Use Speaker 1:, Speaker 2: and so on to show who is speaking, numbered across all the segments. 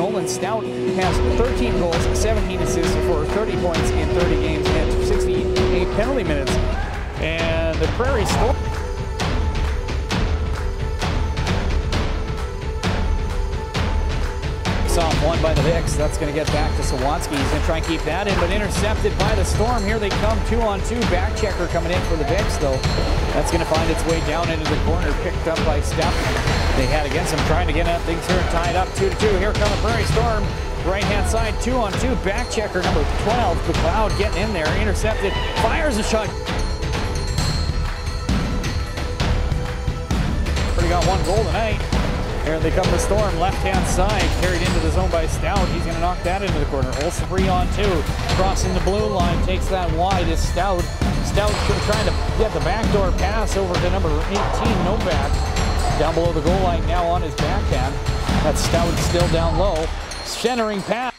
Speaker 1: Nolan Stoudt has 13 goals, 17 assists for 30 points in 30 games and 68 penalty minutes. And the Prairie Storm. By the Vicks. That's going to get back to Sawatsky. He's going to try and keep that in, but intercepted by the Storm. Here they come, two on two. Back checker coming in for the Vicks, though. That's going to find its way down into the corner, picked up by Steph. They had against him, trying to get at things here, tied up two to two. Here come the Prairie Storm. Right hand side, two on two. Back checker number 12, McLeod getting in there, intercepted, fires a shot. Already got one goal tonight. Here they come the storm, left-hand side, carried into the zone Stoudt. He's going to knock that into the corner. Olsen three on two, crossing the blue line, takes that wide is Stoudt. Stoudt trying to get the backdoor pass over to number 18, Novak. Down below the goal line now on his backhand. That's Stoudt still down low. Centering pass.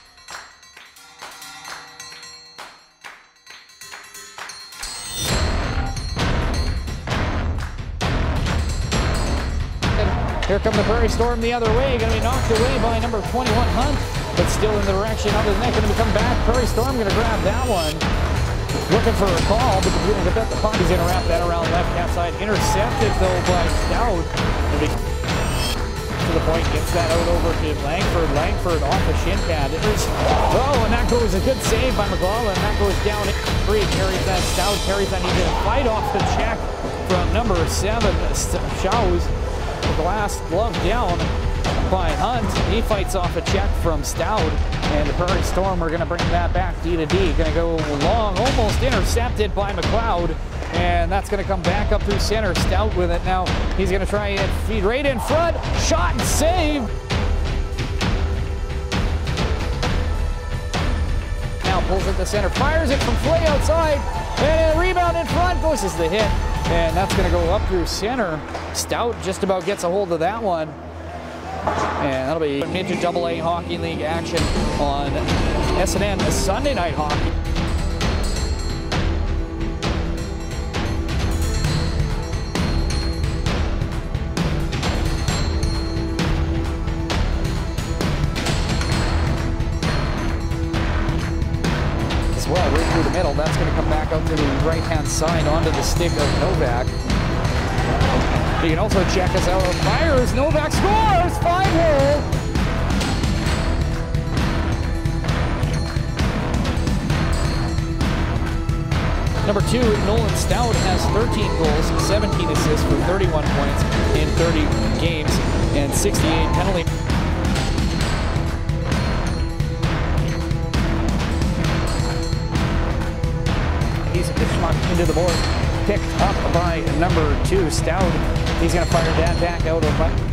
Speaker 1: Here come the Prairie Storm the other way. Going to be knocked away by number 21 Hunt, but still in the direction of the net. Going to come back. Prairie Storm going to grab that one. Looking for a call, but the puck. He's going to wrap that around left hand side. Intercepted though by Stoudt. To the point, gets that out over to Langford. Langford off the shin pad. There's, oh, and that goes a good save by McLaughlin. That goes down three. Carries that Stoudt. Carries that. He's going fight off the check from number seven, Shows the glass glove down by Hunt. He fights off a check from Stoudt, and the Prairie Storm are going to bring that back D to D. Going to go long, almost intercepted by McLeod, and that's going to come back up through center. Stoudt with it now. He's going to try and feed right in front. Shot and save. Now pulls it to center, fires it from Flay outside, and a rebound in front goes as the hit. And that's going to go up through center. Stoudt just about gets a hold of that one. And that'll be into Double A Hockey League action on SNN Sunday Night Hockey. well, right through the middle. That's going to come back out to the right-hand side onto the stick of Novak. You can also check us out Fires. Novak scores! Five-hole! Number two, Nolan Stoudt has 13 goals, 17 assists for 31 points in 30 games and 68 penalty. He's a into the board. Picked up by number two, Stoudt. He's going to fire that back out of